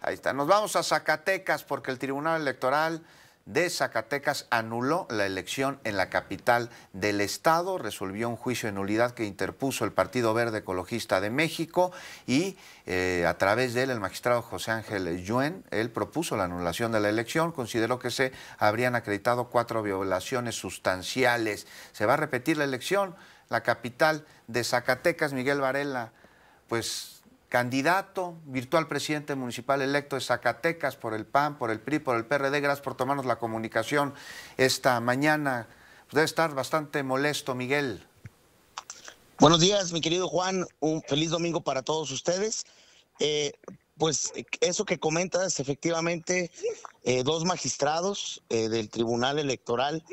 Ahí está. Nos vamos a Zacatecas porque el Tribunal Electoral de Zacatecas anuló la elección en la capital del estado, resolvió un juicio de nulidad que interpuso el Partido Verde Ecologista de México y eh, a través de él el magistrado José Ángel Yuen, él propuso la anulación de la elección, consideró que se habrían acreditado cuatro violaciones sustanciales. Se va a repetir la elección, la capital de Zacatecas, Miguel Varela, pues candidato virtual presidente municipal electo de Zacatecas por el PAN, por el PRI, por el PRD. Gracias por tomarnos la comunicación esta mañana. Pues debe estar bastante molesto, Miguel. Buenos días, mi querido Juan. Un feliz domingo para todos ustedes. Eh, pues eso que comentas, efectivamente, eh, dos magistrados eh, del Tribunal Electoral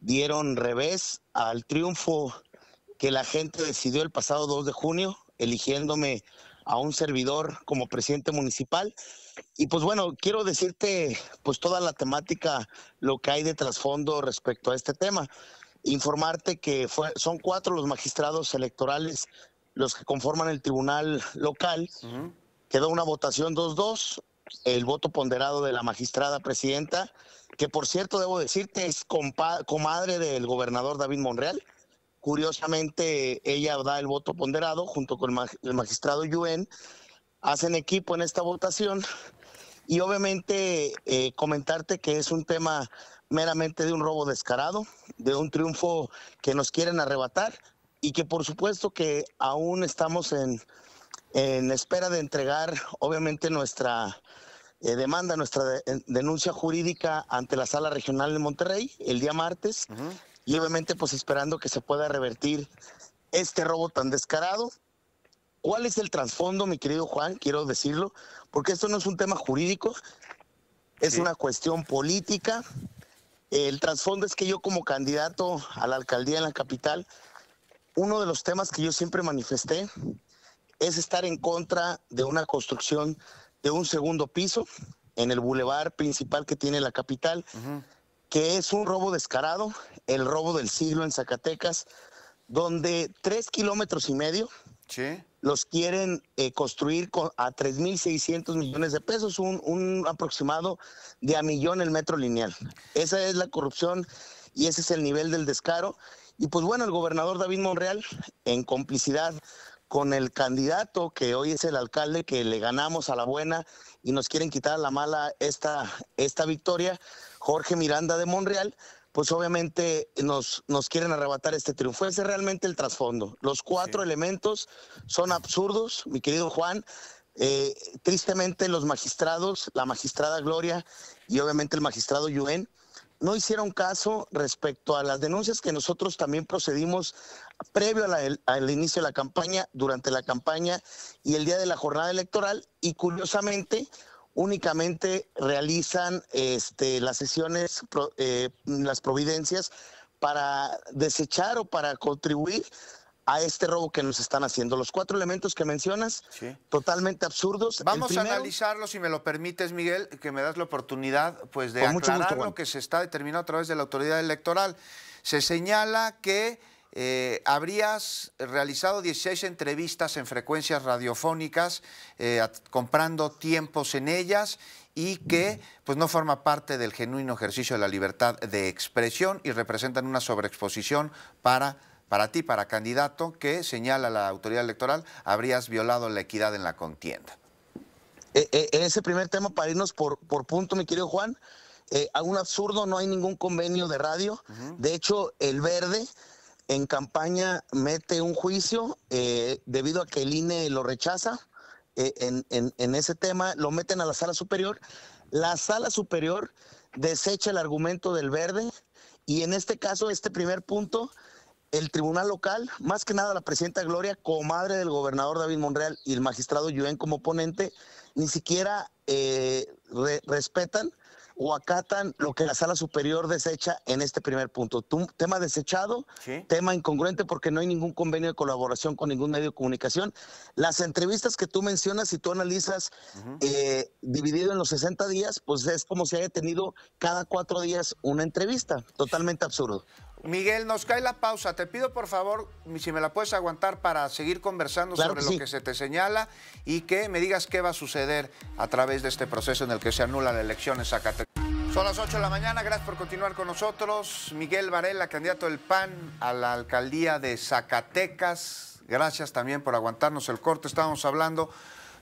dieron revés al triunfo que la gente decidió el pasado 2 de junio, eligiéndome a un servidor como presidente municipal. Y pues bueno, quiero decirte pues toda la temática, lo que hay de trasfondo respecto a este tema. Informarte que fue, son cuatro los magistrados electorales los que conforman el tribunal local. Quedó una votación 2-2, el voto ponderado de la magistrada presidenta, que por cierto debo decirte es comadre del gobernador David Monreal Curiosamente, ella da el voto ponderado junto con el magistrado Yuen, hacen equipo en esta votación y obviamente eh, comentarte que es un tema meramente de un robo descarado, de un triunfo que nos quieren arrebatar y que por supuesto que aún estamos en, espera de entregar obviamente nuestra eh, demanda, nuestra denuncia jurídica ante la sala regional de Monterrey el día martes y obviamente pues esperando que se pueda revertir este robo tan descarado. ¿Cuál es el trasfondo, mi querido Juan? Quiero decirlo, porque esto no es un tema jurídico, es una cuestión política. El trasfondo es que yo como candidato a la alcaldía en la capital, uno de los temas que yo siempre manifesté es estar en contra de una construcción de un segundo piso en el bulevar principal que tiene la capital que es un robo descarado, el robo del siglo en Zacatecas, donde tres kilómetros y medio los quieren eh, construir con, a 3.600 millones de pesos, un, un, aproximado de a millón el metro lineal. Esa es la corrupción y ese es el nivel del descaro. Y pues bueno, el gobernador David Monreal, en complicidad con el candidato que hoy es el alcalde, que le ganamos a la buena y nos quieren quitar a la mala esta, esta victoria, Jorge Miranda de Monreal, pues obviamente nos, nos quieren arrebatar este triunfo. Ese es realmente el trasfondo. Los cuatro elementos son absurdos, mi querido Juan. Eh, tristemente los magistrados, la magistrada Gloria y obviamente el magistrado Yuen, no hicieron caso respecto a las denuncias que nosotros también procedimos previo al inicio de la campaña, durante la campaña y el día de la jornada electoral. Y curiosamente, únicamente realizan este, las sesiones, eh, las providencias para desechar o para contribuir a este robo que nos están haciendo. Los cuatro elementos que mencionas, totalmente absurdos. Vamos a analizarlos, si me lo permites, Miguel, que me das la oportunidad pues, de aclarar lo que se está determinando a través de la autoridad electoral. Se señala que eh, habrías realizado 16 entrevistas en frecuencias radiofónicas, eh, comprando tiempos en ellas y que pues, no forma parte del genuino ejercicio de la libertad de expresión y representan una sobreexposición para, para ti, para candidato, que señala la autoridad electoral, habrías violado la equidad en la contienda. En eh, ese primer tema, para irnos por, por punto, mi querido Juan, a un absurdo, no hay ningún convenio de radio. De hecho, el verde en campaña mete un juicio eh, debido a que el INE lo rechaza eh, en, ese tema, lo meten a la sala superior. La sala superior desecha el argumento del verde y en este caso, este primer punto, el tribunal local, más que nada la presidenta Gloria, comadre del gobernador David Monreal y el magistrado Yuen como ponente, ni siquiera eh, respetan o acatan lo que la sala superior desecha en este primer punto. tema desechado, tema incongruente porque no hay ningún convenio de colaboración con ningún medio de comunicación. Las entrevistas que tú mencionas, si tú analizas eh, dividido en los 60 días, pues es como si haya tenido cada cuatro días una entrevista. Totalmente absurdo. Miguel, nos cae la pausa. Te pido por favor, si me la puedes aguantar para seguir conversando sobre lo que se te señala y que me digas qué va a suceder a través de este proceso en el que se anula la elección en Zacatecas. Son las 8 de la mañana, gracias por continuar con nosotros. Miguel Varela, candidato del PAN a la alcaldía de Zacatecas. Gracias también por aguantarnos el corte. Estábamos hablando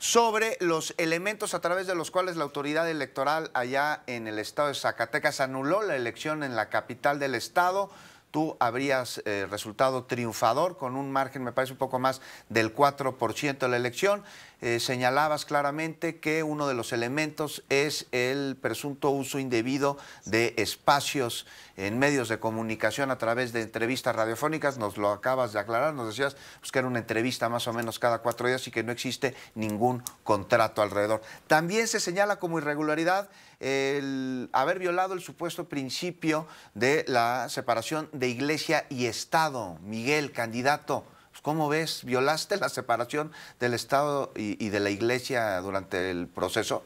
sobre los elementos a través de los cuales la autoridad electoral allá en el estado de Zacatecas anuló la elección en la capital del estado tú habrías eh, resultado triunfador con un margen, me parece, un poco más del 4% de la elección. Eh, señalabas claramente que uno de los elementos es el presunto uso indebido de espacios en medios de comunicación a través de entrevistas radiofónicas. Nos lo acabas de aclarar, nos decías pues, que era una entrevista más o menos cada cuatro días y que no existe ningún contrato alrededor. También se señala como irregularidad el haber violado el supuesto principio de la separación de iglesia y Estado. Miguel, candidato. ¿Cómo ves? ¿Violaste la separación del Estado y, de la Iglesia durante el proceso?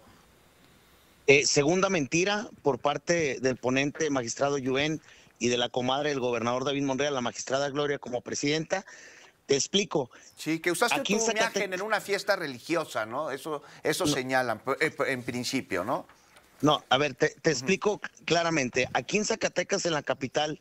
Eh, segunda mentira por parte del ponente magistrado Yuen y de la comadre del gobernador David Monreal, la magistrada Gloria como presidenta. Te explico. Sí, que usaste tu imagen en una fiesta religiosa, ¿no? Eso, eso señalan eh, en principio, ¿no? No, a ver, te, explico claramente. Aquí en Zacatecas, en la capital,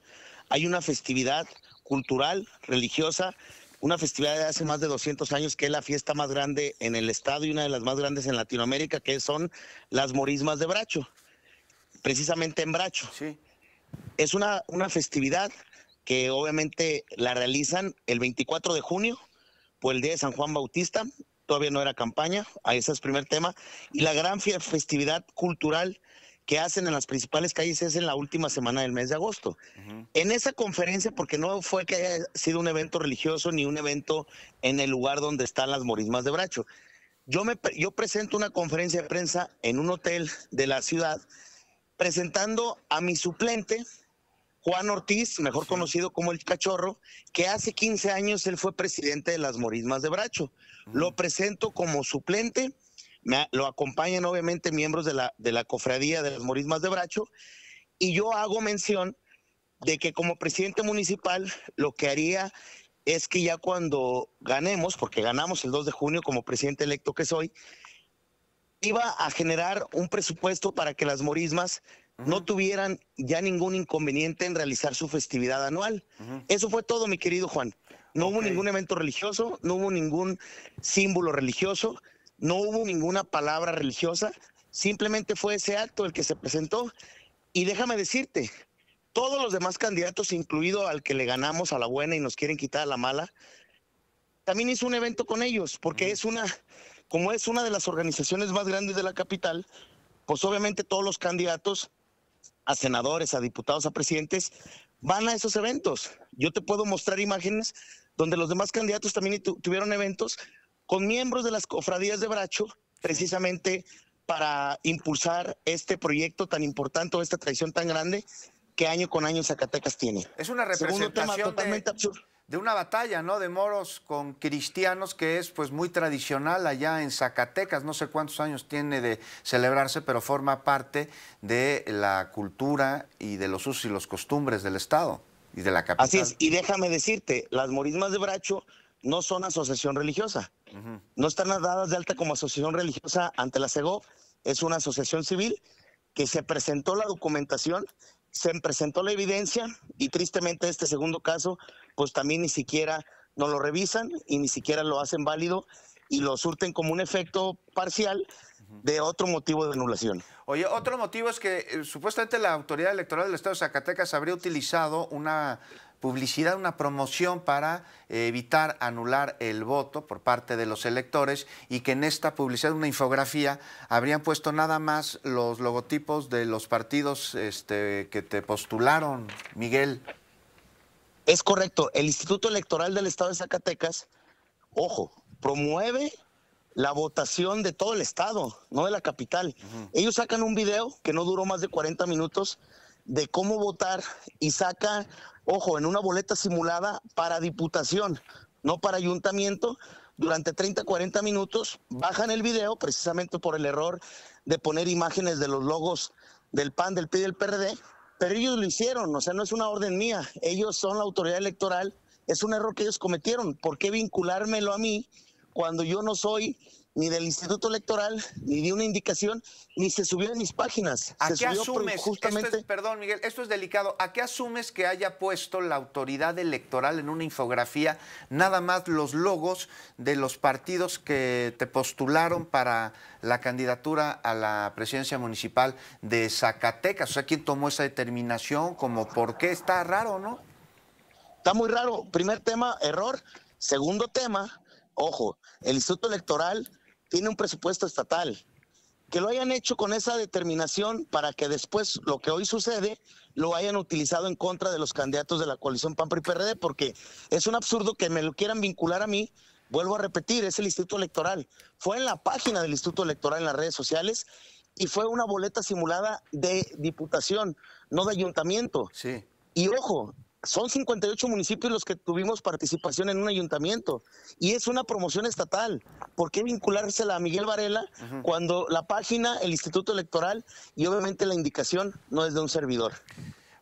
hay una festividad cultural, religiosa, una festividad de hace más de 200 años que es la fiesta más grande en el estado y una de las más grandes en Latinoamérica, que son las morismas de Bracho, precisamente en Bracho. Sí. Es una, una festividad que obviamente la realizan el 24 de junio, por el día de San Juan Bautista, todavía no era campaña, ahí ese es el primer tema, y la gran festividad cultural que hacen en las principales calles es en la última semana del mes de agosto. En esa conferencia, porque no fue que haya sido un evento religioso ni un evento en el lugar donde están las morismas de Bracho. Yo, me, yo presento una conferencia de prensa en un hotel de la ciudad presentando a mi suplente, Juan Ortiz, mejor conocido como el Cachorro, que hace 15 años él fue presidente de las morismas de Bracho. Lo presento como suplente lo acompañan obviamente miembros de la, de la cofradía de las morismas de Bracho, y yo hago mención de que como presidente municipal lo que haría es que ya cuando ganemos, porque ganamos el 2 de junio como presidente electo que soy, iba a generar un presupuesto para que las morismas no tuvieran ya ningún inconveniente en realizar su festividad anual. Eso fue todo, mi querido Juan. No hubo ningún evento religioso, no hubo ningún símbolo religioso, no hubo ninguna palabra religiosa, simplemente fue ese acto el que se presentó. Y déjame decirte, todos los demás candidatos, incluido al que le ganamos a la buena y nos quieren quitar a la mala, también hizo un evento con ellos, porque es una, como es una de las organizaciones más grandes de la capital, pues obviamente todos los candidatos a senadores, a diputados, a presidentes, van a esos eventos. Yo te puedo mostrar imágenes donde los demás candidatos también tuvieron eventos con miembros de las cofradías de Bracho, precisamente para impulsar este proyecto tan importante o esta tradición tan grande que año con año Zacatecas tiene. Es una representación totalmente absurdo. de una batalla, ¿no? De moros con cristianos que es pues muy tradicional allá en Zacatecas. No sé cuántos años tiene de celebrarse, pero forma parte de la cultura y de los usos y los costumbres del Estado y de la capital. Así es, y déjame decirte, las morismas de Bracho no son asociación religiosa. No están dadas de alta como asociación religiosa ante la CEGO. Es una asociación civil que se presentó la documentación, se presentó la evidencia y tristemente este segundo caso, pues también ni siquiera no lo revisan y ni siquiera lo hacen válido y lo surten como un efecto parcial de otro motivo de anulación. Oye, otro motivo es que eh, supuestamente la autoridad electoral del Estado de Zacatecas habría utilizado una publicidad, una promoción para eh, evitar anular el voto por parte de los electores y que en esta publicidad, una infografía, habrían puesto nada más los logotipos de los partidos este, que te postularon, Miguel. Es correcto. El Instituto Electoral del Estado de Zacatecas, ojo, promueve la votación de todo el estado, no de la capital. Ellos sacan un video que no duró más de 40 minutos de cómo votar y saca ojo, en una boleta simulada para diputación, no para ayuntamiento, durante 30, 40 minutos, bajan el video precisamente por el error de poner imágenes de los logos del PAN, del PRI del PRD, pero ellos lo hicieron, o sea, no es una orden mía, ellos son la autoridad electoral, es un error que ellos cometieron. ¿Por qué vinculármelo a mí cuando yo no soy ni del Instituto Electoral, ni de una indicación, ni se subió en mis páginas. ¿A qué asumes? Justamente... perdón, Miguel, esto es delicado. ¿A qué asumes que haya puesto la autoridad electoral en una infografía nada más los logos de los partidos que te postularon para la candidatura a la presidencia municipal de Zacatecas? O sea, ¿quién tomó esa determinación? ¿Cómo por qué? Está raro, ¿no? Está muy raro. Primer tema, error. Segundo tema, ojo, el Instituto Electoral tiene un presupuesto estatal. Que lo hayan hecho con esa determinación para que después lo que hoy sucede lo hayan utilizado en contra de los candidatos de la coalición PAN y PRD, porque es un absurdo que me lo quieran vincular a mí. Vuelvo a repetir, es el Instituto Electoral. Fue en la página del Instituto Electoral en las redes sociales y fue una boleta simulada de diputación, no de ayuntamiento. Sí. Y ojo, son 58 municipios los que tuvimos participación en un ayuntamiento y es una promoción estatal. ¿Por qué vinculársela a Miguel Varela cuando la página, el Instituto Electoral y obviamente la indicación no es de un servidor?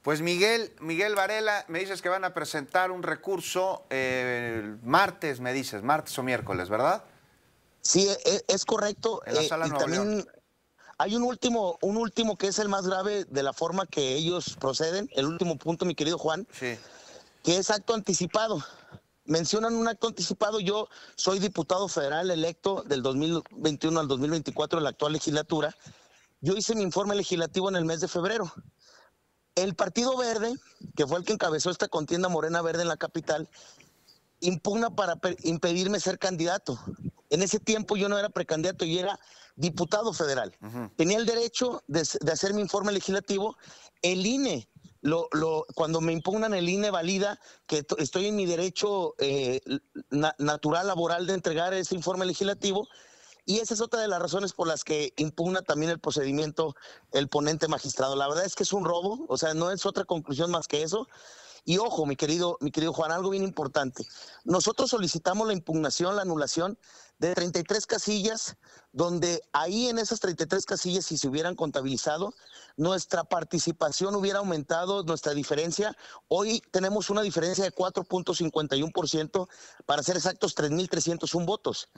Pues Miguel, Miguel Varela, me dices que van a presentar un recurso eh, martes, me dices, martes o miércoles, ¿verdad? Sí, e, es, correcto. En la eh, sala también, hay un último, un último que es el más grave de la forma que ellos proceden, el último punto, mi querido Juan, que es acto anticipado. Mencionan un acto anticipado, yo soy diputado federal electo del 2021 al 2024 de la actual legislatura. Yo hice mi informe legislativo en el mes de febrero. El Partido Verde, que fue el que encabezó esta contienda Morena Verde en la capital, impugna para impedirme ser candidato. En ese tiempo yo no era precandidato, yo era diputado federal. Tenía el derecho de, hacer mi informe legislativo. El INE, lo, cuando me impugnan el INE valida que estoy en mi derecho eh, natural laboral de entregar ese informe legislativo. Y esa es otra de las razones por las que impugna también el procedimiento el ponente magistrado. La verdad es que es un robo, o sea, no es otra conclusión más que eso. Y ojo, mi querido, mi querido Juan, algo bien importante. Nosotros solicitamos la impugnación, la anulación de 33 casillas, donde ahí en esas 33 casillas, si se hubieran contabilizado, nuestra participación hubiera aumentado, nuestra diferencia. Hoy tenemos una diferencia de 4.51%, para ser exactos, 3.301 votos.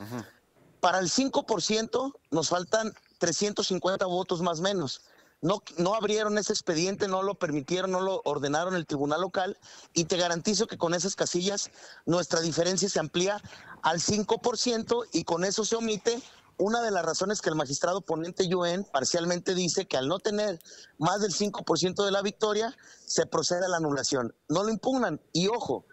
Para el 5% nos faltan 350 votos más menos no, no abrieron ese expediente, no lo permitieron, no lo ordenaron el tribunal local y te garantizo que con esas casillas nuestra diferencia se amplía al 5% y con eso se omite una de las razones que el magistrado ponente Yuen parcialmente dice que al no tener más del 5% de la victoria, se procede a la anulación. No lo impugnan. Y ojo,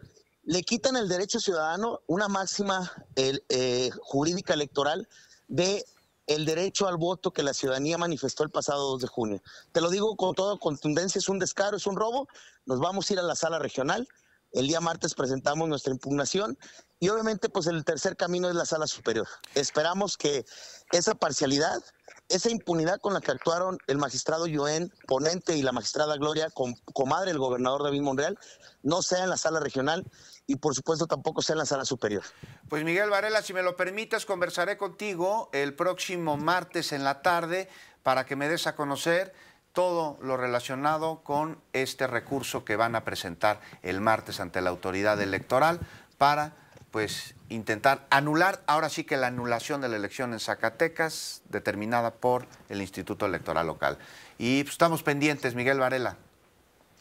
le quitan el derecho ciudadano, una máxima eh, jurídica electoral de el derecho al voto que la ciudadanía manifestó el pasado 2 de junio. Te lo digo con toda contundencia, es un descaro, es un robo. Nos vamos a ir a la sala regional. El día martes presentamos nuestra impugnación y obviamente pues el tercer camino es la sala superior. Esperamos que esa parcialidad, esa impunidad con la que actuaron el magistrado Joen, ponente, y la magistrada Gloria, comadre del gobernador David Monreal, no sea en la sala regional y por supuesto tampoco sea en la sala superior. Pues Miguel Varela, si me lo permites, conversaré contigo el próximo martes en la tarde para que me des a conocer todo lo relacionado con este recurso que van a presentar el martes ante la autoridad electoral para pues intentar anular, ahora sí que la anulación de la elección en Zacatecas determinada por el Instituto Electoral Local. Y pues, estamos pendientes, Miguel Varela.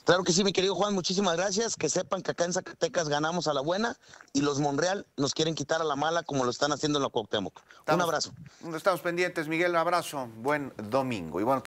Claro que sí, mi querido Juan, muchísimas gracias. Que sepan que acá en Zacatecas ganamos a la buena y los Monreal nos quieren quitar a la mala como lo están haciendo en la Cuauhtémoc. un abrazo. Estamos pendientes, Miguel, un abrazo. Buen domingo. Y bueno,